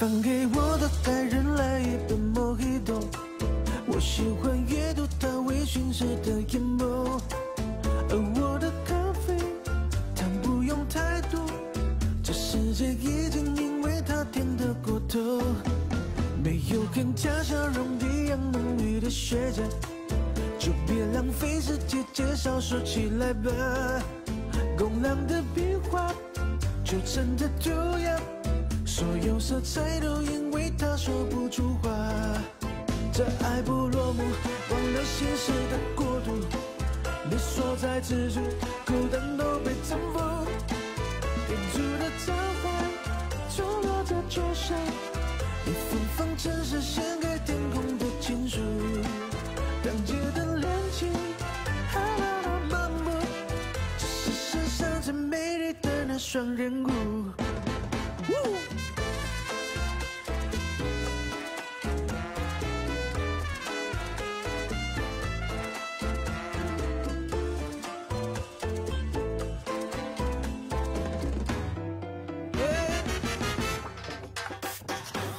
烦给我的爱人来一杯莫吉托，我喜欢阅读他微醺时的眼眸，而我的咖啡糖不用太多，这世界已经因为它甜得过头，没有跟家乡容一样浓郁的雪茄，就别浪费时间介绍，说起来吧，工郎的笔画就真的涂鸦。有色彩都因为他说不出话，这爱不落幕，忘了现实的国度。你所在之处，孤单都被征服。天主的召唤，错落在桌上，一封封城市献给天空的情书。当街的恋情，哈啦啦漫步，这是世上最美丽的那双人舞。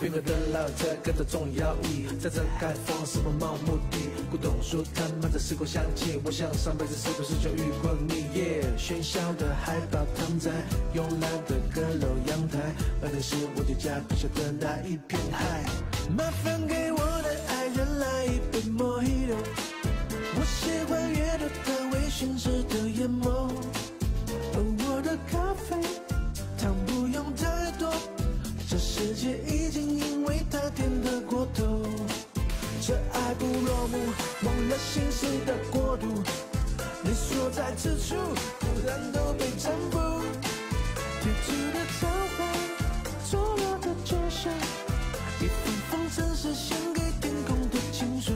变革的老者跟着重要意义，在这盖房是否冒目的？古董书摊满着时光香气，我想上辈子是不是就遇过你？耶，喧嚣的海报躺在慵懒的阁楼阳台，白天是我就家底下的那一片海。麻烦给我的爱人来一杯莫吉托，我喜欢阅读他微醺时的眼眸，而我的咖啡糖不用太多，这世界爱不落幕，忘了心事的国度，你所在之处，孤单都被征服。天主的召唤，错落的街上，一封封城市献给天空的情书。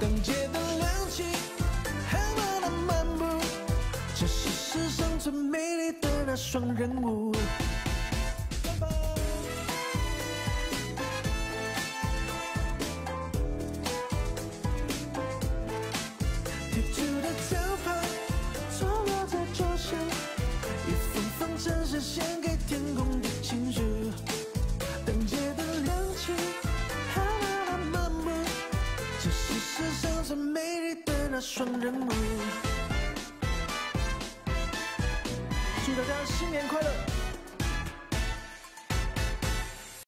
当街灯亮起，海马的漫步，这是世上最美丽的那双人舞。这是世上最美丽的那双人舞。祝大家新年快乐！